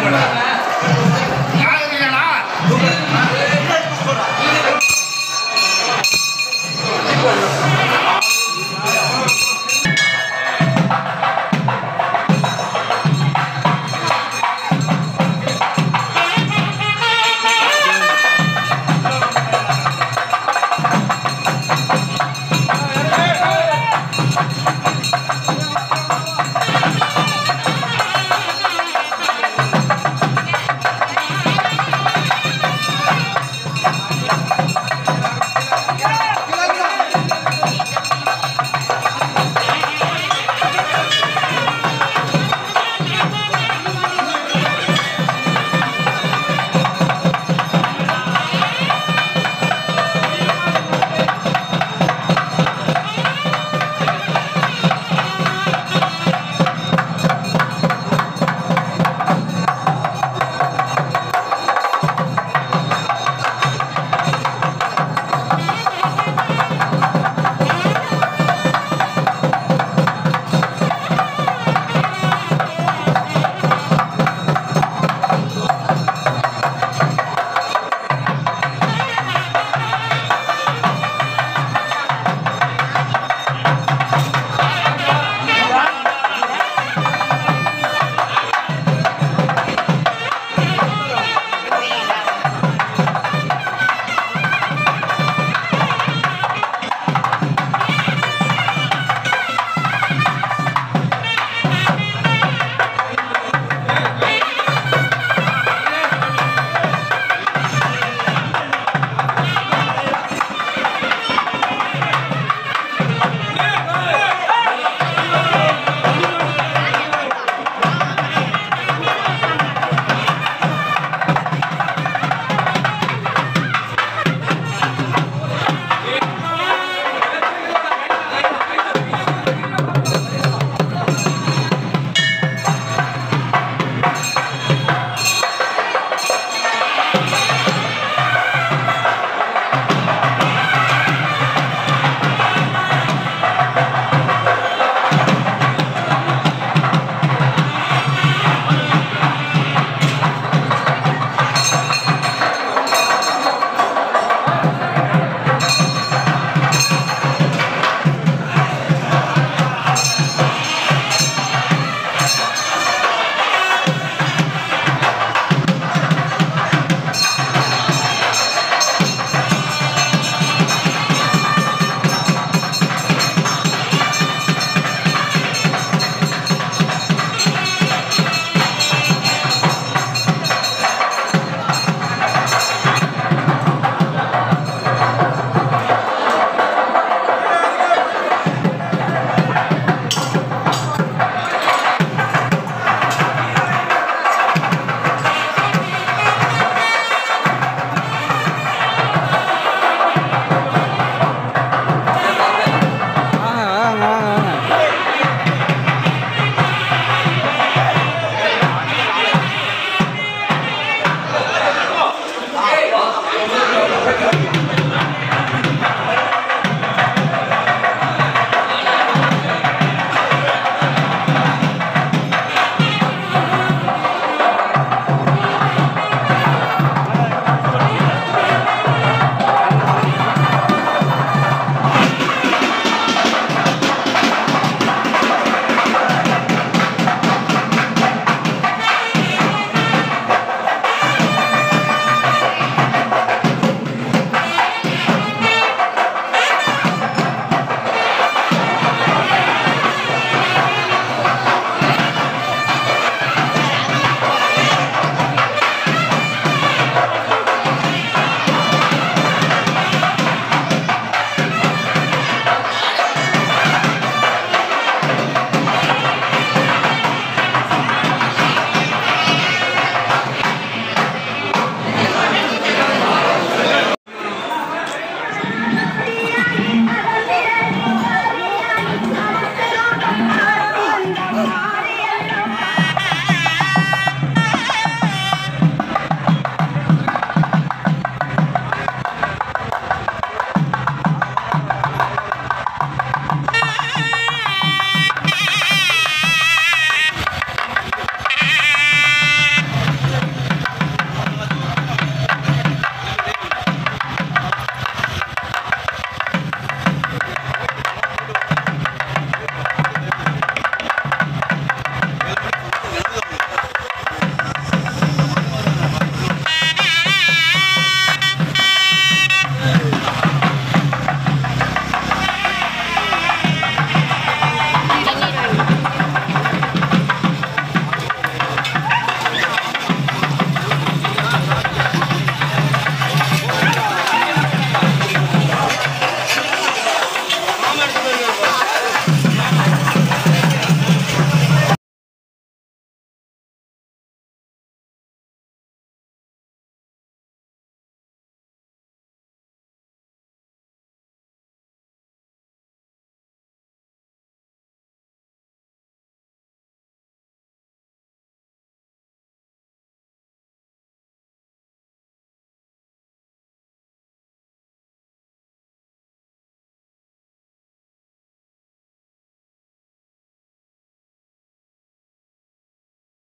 Hola.